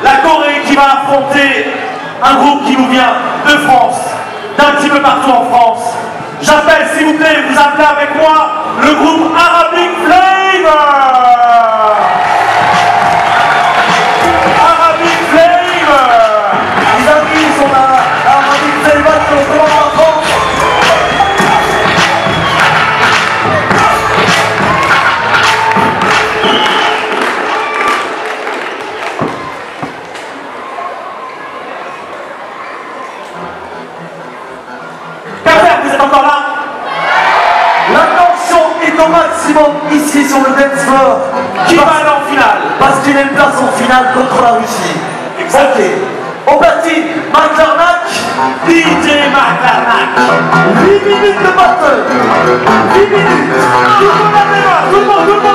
La Corée qui va affronter un groupe qui nous vient de France, d'un petit peu partout en France, J'appelle, s'il vous plaît, vous appelez avec moi le groupe Arabic Flavor. maximum ici sur le dance floor. Qui va aller en finale Parce qu'il a une place en finale contre la Russie. Exact. Ok. On bâtit McDernack. DJ McDernack. 8 minutes de battle. 8 minutes. Tout le monde, tout le monde.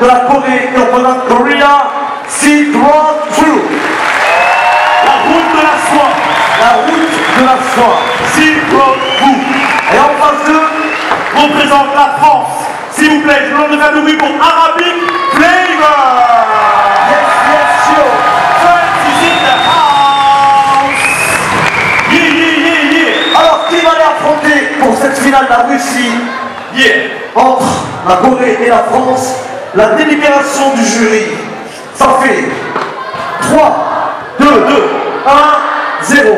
De la Corée et représente Korea, Silk Road Through. La route de la soie. La route de la soie. Silk Road Through. Et en face d'eux, représente la France. S'il vous plaît, je demande de faire du bruit pour Arabic Flavor. pour cette finale la Russie? Yeah. entre la Corée et la France la délibération du jury. Ça fait 3, 2, 2, 1, 0.